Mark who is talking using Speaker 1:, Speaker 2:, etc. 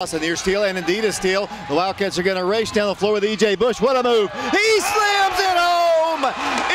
Speaker 1: A near steal and indeed a steal. The Wildcats are going to race down the floor with E.J. Bush. What a move. He slams it home.